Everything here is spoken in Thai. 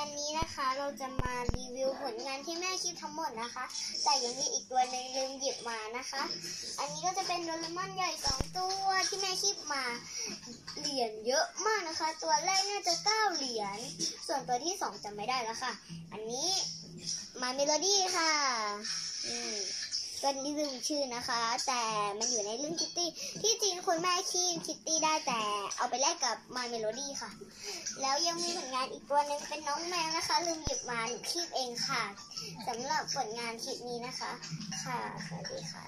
อันนี้นะคะเราจะมารีวิวผลงานที่แม่คีบทั้งหมดนะคะ แต่ยังมีอีกตัวหนึ่งลืมหยิบมานะคะ อันนี้ก็จะเป็นโดเรมอนใหญ่สองตัวที่แม่คีบมาเหรียญเยอะมากนะคะ ตัวแรกน่าจะเก้าเหรียญส่วนตัวที่สองจำไม่ได้แล้วค่ะ อันนี้มายเมโลดี้ค่ะ อืมตัวนี้ลืมชื่อนะคะ แต่มันอยู่ในเรื่องคิตตี้ที่จริงคุณแม่คีบคิตตี้ได้แต่เอาไปแลกกับมายเมโลดี้ค่ะ แล้วยังมีผลงานอีกตัวหนึ่งเป็นน้องแมวนะคะ ลืมหยิบมาหนูคีบเองค่ะสำหรับผลงานคลิปนี้นะคะ ค่ะสวัสดีค่ะ